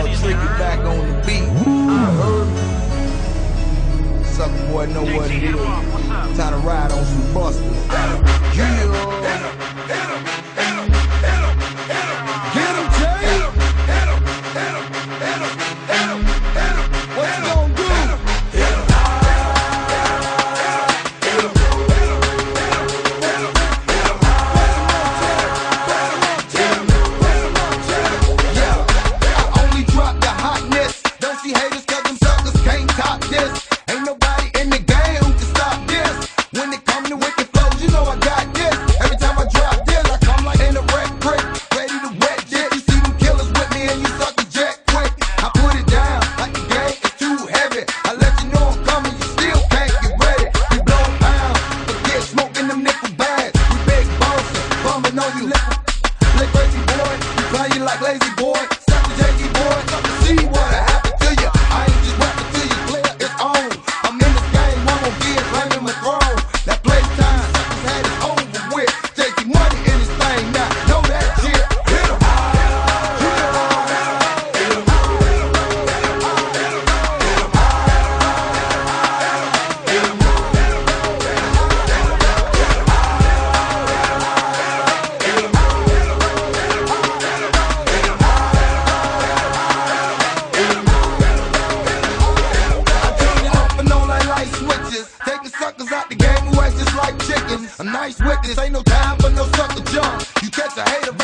all tricky back on the beat. I heard Sucker boy know what it is. Time to ride on some busters. Yeah. like lazy boy. let a hater